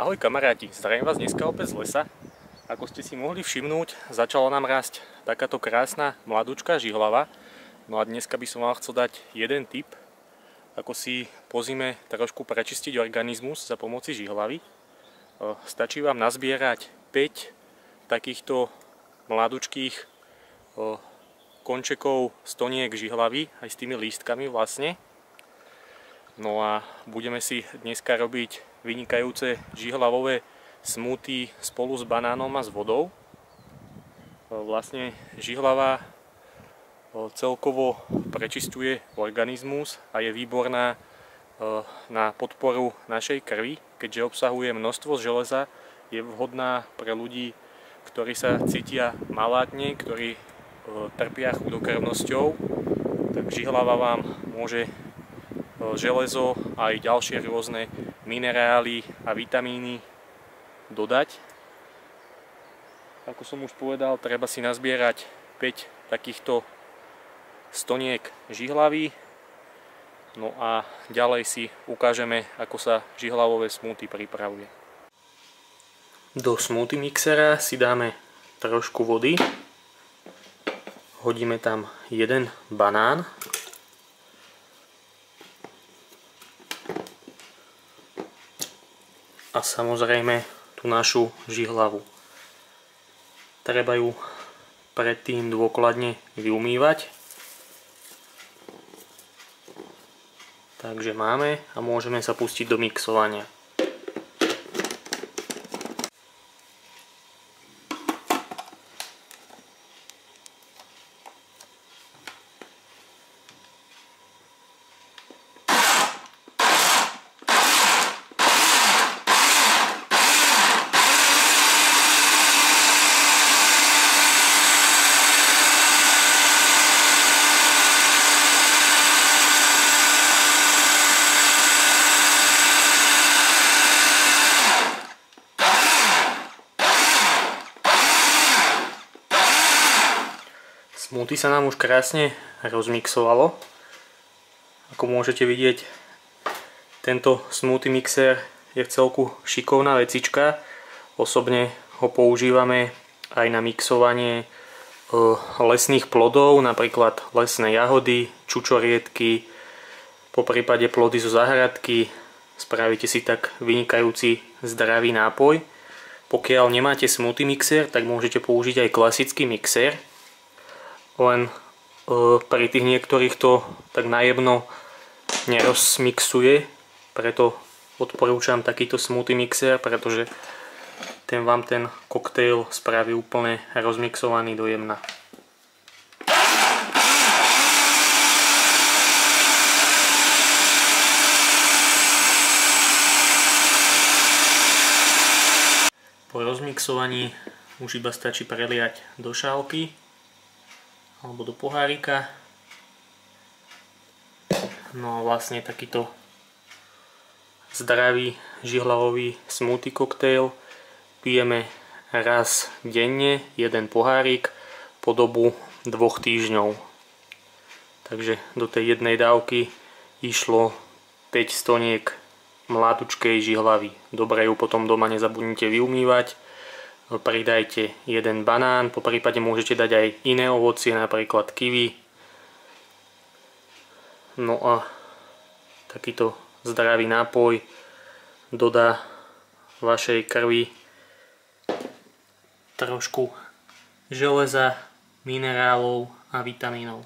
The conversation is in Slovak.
Ahoj kamaráti, zdravím vás dneska opäť z lesa. Ako ste si mohli všimnúť, začala nám rásť takáto krásna mladúčka žihlava. No a dneska by som vám chcel dať jeden tip, ako si po zime trošku prečistiť organizmus za pomoci žihlavy. Stačí vám nazbierať 5 takýchto mladúčkých končekov stoniek žihlavy, aj s tými lístkami vlastne. No a budeme si dneska robiť vynikajúce žihlavové smoothie spolu s banánom a s vodou. Vlastne žihlava celkovo prečistuje organizmus a je výborná na podporu našej krvi, keďže obsahuje množstvo železa, je vhodná pre ľudí, ktorí sa cítia malátne, ktorí trpia chudokrvnosťou, tak žihlava vám môže železo a aj ďalšie rôzne minerály a vitamíny dodať. Ako som už povedal, treba si nazbierať 5 takýchto stoniek žihlavy. No a ďalej si ukážeme, ako sa žihlavové smoothie pripravuje. Do smoothie mixera si dáme trošku vody. Hodíme tam jeden banán. A samozrejme tú našu žihlavu. Treba ju predtým dôkladne vyumývať. Takže máme a môžeme sa pustiť do mixovania. Smoothie sa nám už krásne rozmixovalo. Ako môžete vidieť, tento smoothie mixer je v celku šikovná vecička. Osobne ho používame aj na mixovanie e, lesných plodov, napríklad lesné jahody, čučoriedky, po prípade plody zo zahradky. Spravíte si tak vynikajúci zdravý nápoj. Pokiaľ nemáte smoothie mixer, tak môžete použiť aj klasický mixer len e, pri tých niektorých to tak najebno nerozmixuje, preto odporúčam takýto smoothie mixer, pretože ten vám ten koktejl spraví úplne rozmixovaný do jemna. Po rozmixovaní už iba stačí preliať do šálky alebo do pohárika. No a vlastne takýto zdravý žihlavový smoothie koktejl pijeme raz denne, jeden pohárik po dobu dvoch týždňov. Takže do tej jednej dávky išlo 5 stoniek mládučkej žihlavy. Dobre ju potom doma nezabudnite vyumývať pridajte jeden banán, po prípade môžete dať aj iné ovocie, napríklad kiwi. No a takýto zdravý nápoj dodá vašej krvi trošku železa, minerálov a vitamínov.